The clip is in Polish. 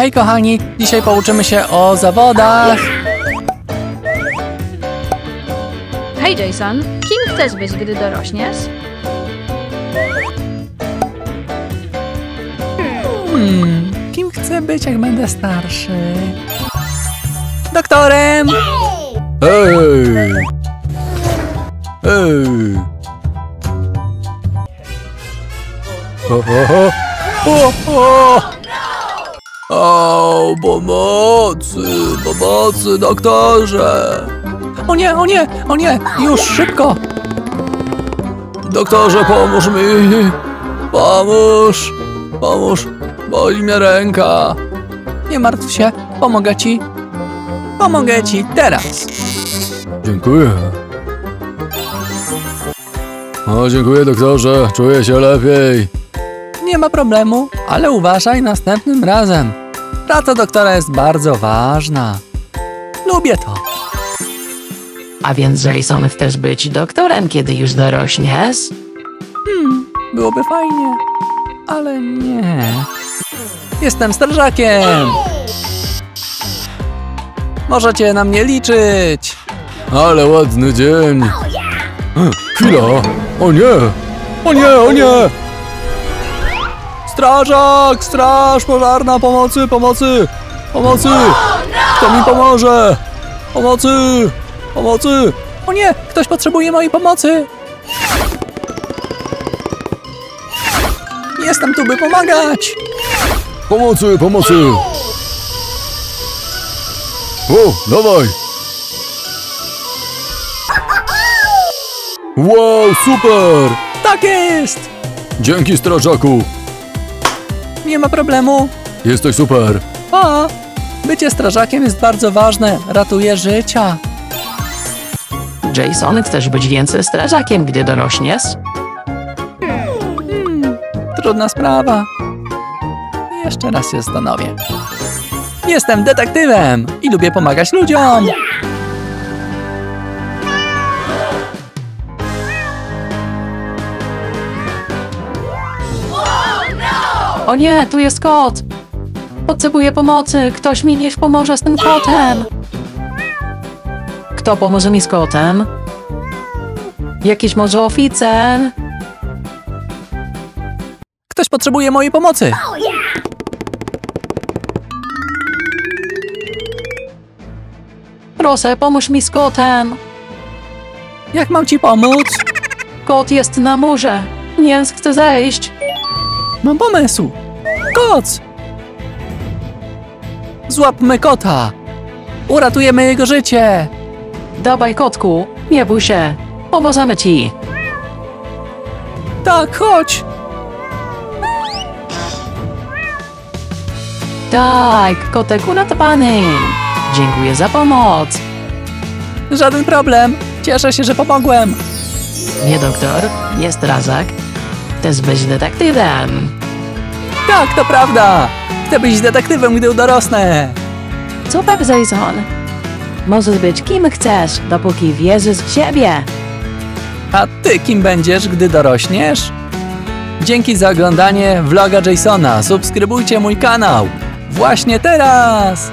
Hej kochani, dzisiaj pouczymy się o zawodach. Hej Jason, kim chcesz być, gdy dorośniesz? Hmm, kim chcę być, jak będę starszy? Doktorem! Hej! Hej! Ho, ho, ho. O, o! Au, pomocy, pomocy, doktorze! O nie, o nie, o nie, już szybko! Doktorze, pomóż mi! Pomóż! Pomóż! Boli mnie ręka! Nie martw się, pomogę ci. Pomogę ci teraz. Dziękuję. O, dziękuję doktorze, czuję się lepiej. Nie ma problemu, ale uważaj następnym razem. Praca doktora jest bardzo ważna. Lubię to. A więc Jason chcesz być doktorem, kiedy już dorośniesz? Byłoby fajnie, ale nie. Jestem strażakiem. Możecie na mnie liczyć. Ale ładny dzień. Chwila! O nie! O nie, o nie! Strażak! Straż pożarna! Pomocy, pomocy! Pomocy! Kto mi pomoże? Pomocy! Pomocy! O nie, ktoś potrzebuje mojej pomocy. Jestem tu, by pomagać. Pomocy, pomocy! O, dawaj! Wow, super! Tak jest. Dzięki strażaku! Nie ma problemu. Jesteś super! A, bycie strażakiem jest bardzo ważne. Ratuje życia. Jason chcesz być więcej strażakiem, gdy dorośniesz? Trudna sprawa. Jeszcze raz się zastanowię. Jestem detektywem i lubię pomagać ludziom. O nie, tu jest kot! Potrzebuję pomocy, ktoś mi niech pomoże z tym kotem! Kto pomoże mi z kotem? Jakiś może oficer? Ktoś potrzebuje mojej pomocy. Proszę, pomóż mi z kotem! Jak mam ci pomóc? Kot jest na murze! Nie chce zejść! Mam pomysł. Koc! Złapmy kota. Uratujemy jego życie. Dawaj kotku, nie bój się! Pomożemy ci! Tak, chodź. Tak, kotek uratowany! Dziękuję za pomoc! Żaden problem. Cieszę się, że pomogłem. Nie doktor, nie strażak. Chcesz być detektywem. Tak, to prawda. Chcę być detektywem, gdy dorosnę. Super, Jason. Możesz być kim chcesz, dopóki wierzysz w siebie. A ty kim będziesz, gdy dorośniesz? Dzięki za oglądanie vloga Jasona. Subskrybujcie mój kanał. Właśnie teraz.